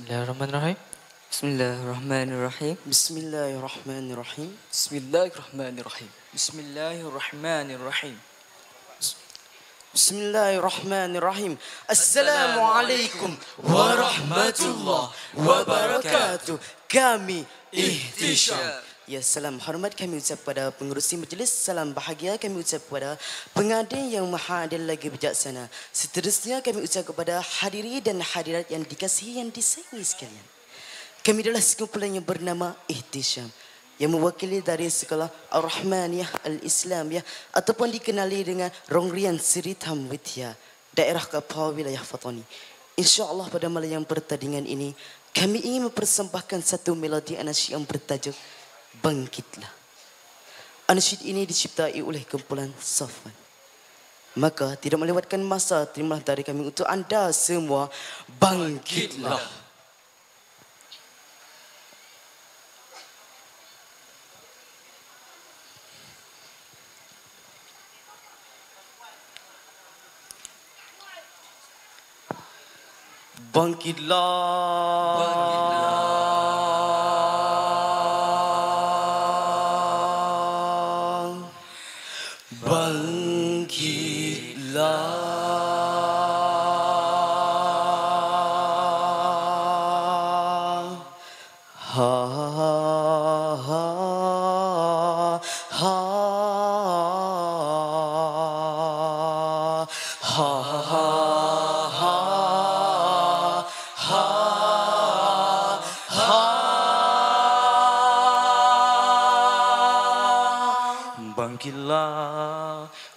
بسم الله الرحمن الرحيم بسم الله الرحمن الرحيم بسم الله الرحمن الرحيم بسم الله الرحمن الرحيم بسم الله الرحمن الرحيم بسم الله الرحمن الرحيم السلام عليكم ورحمة الله وبركاته كامي اهتشام Ya salam hormat kami ucap kepada pengurusi majlis Salam bahagia kami ucap kepada pengadil yang maha adil lagi bijaksana Seterusnya kami ucap kepada hadiri dan hadirat yang dikasihi yang disayangi sekalian Kami adalah sekumpulan yang bernama Ihtisham yang mewakili dari sekolah Ar-Rahmaniyah Al-Islamiyah ataupun dikenali dengan Rongrian Siritam Witya daerah Kapau wilayah Fatani. InsyaAllah pada malam yang pertandingan ini kami ingin mempersembahkan satu melodi anasyid yang bertajuk Bangkitlah. Anasyid ini diciptai oleh kumpulan Safwan. Maka tidak melewatkan masa terimalah dari kami untuk anda semua bangkitlah. Bangkitlah. Bangkitlah. Bangkilah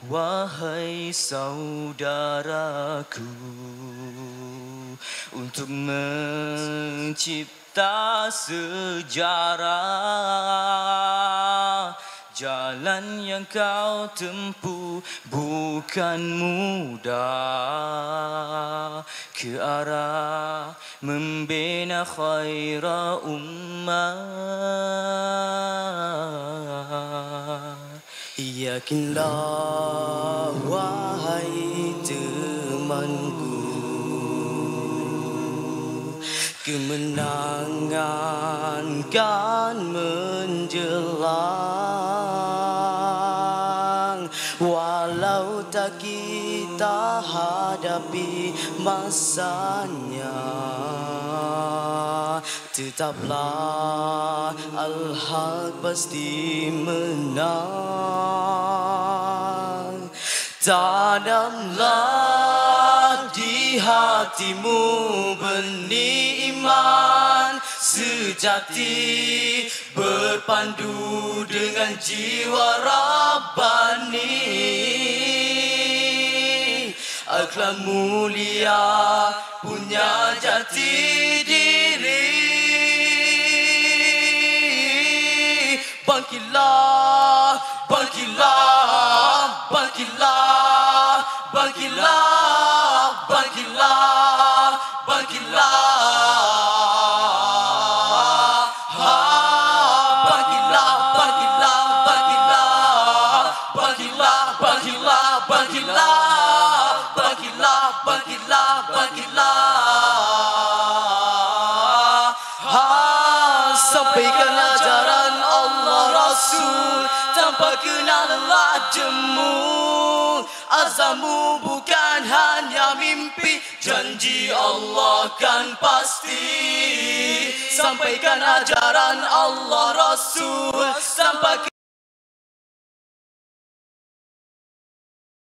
wahai saudaraku untuk mencipta sejarah Jalan yang kau tempuh bukan mudah ke arah membina khaira ummah. Yakinlah wahai temanku Kemenangan kan menjelang Walau tak kita hadapi masanya Tetaplah Al-Haq pasti menang. Tanamlah di hatimu benih iman sejati berpandu dengan jiwa Rabbani. Akhlak mulia punya jati diri. Bangkitlah bangkitlah bangkitlah bangkitlah bangkitlah bangkitlah Rasul tanpa kenallah jemu Azamu bukan hanya mimpi Janji Allah kan pasti. Sampaikan ajaran Allah Rasul Sampaikan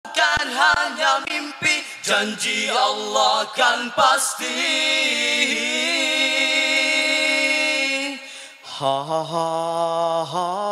Bukan hanya mimpi Janji Allah kan pasti. Ha ha ha ha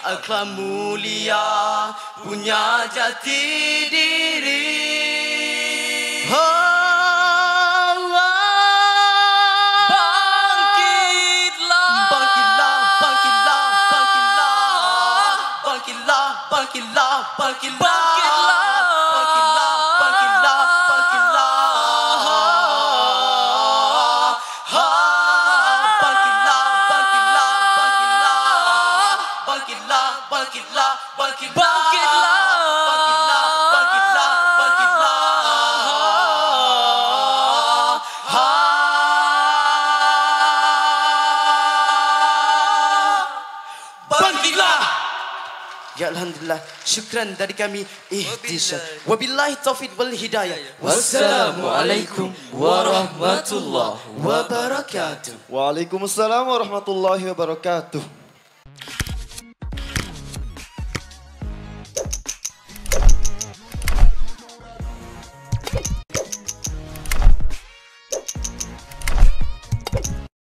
akhlak mulia punya jati diri Bangkitlah Bangkitlah, bangkitlah, bangkitlah. Bangkitlah, bangkitlah, bangkitlah. Bangkitlah. Bangkitlah, Ya Alhamdulillah Syukran dari kami Ihtisam Wabillahi taufiq wal hidayah. Wassalamualaikum warahmatullahi wabarakatuh. Waalaikumsalam warahmatullahi wabarakatuh.